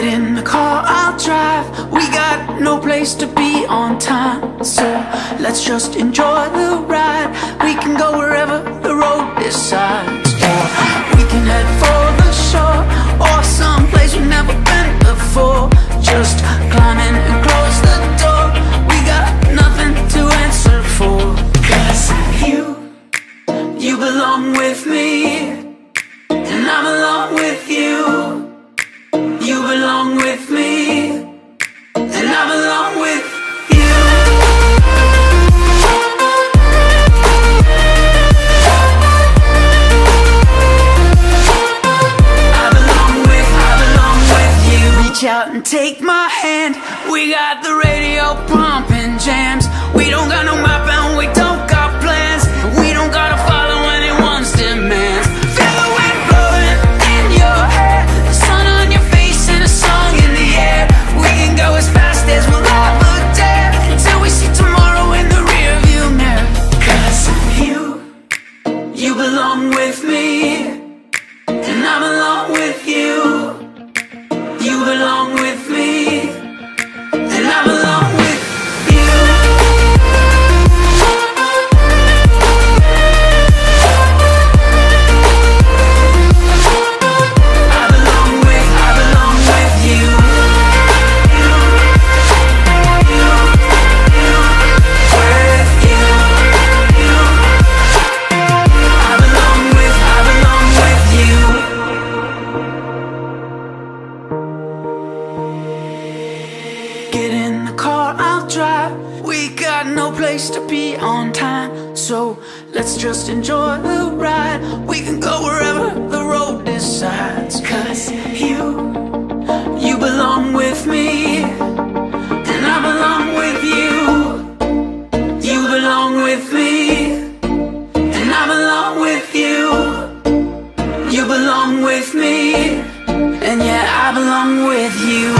Get in the car, I'll drive. We got no place to be on time So let's just enjoy the ride. We can go wherever the road decides. We can head for the shore Or someplace we've never been before. Just climb in and close the door. We got nothing to answer for. Cause you, you belong with me. Out and take my hand. We got the radio pumping jams. We don't got no map and we don't got plans. We don't gotta follow anyone's demands. Feel the wind blowing in your hair, the sun on your face and a song in the air. We can go as fast as we'll ever dare until we see tomorrow in the rearview mirror. Cause you, you belong with me. We got no place to be on time. So let's just enjoy the ride. We can go wherever the road decides. Cause you, you belong with me. And I belong with you. You belong with me. And I belong with you. You belong with me. And yeah, I belong with you.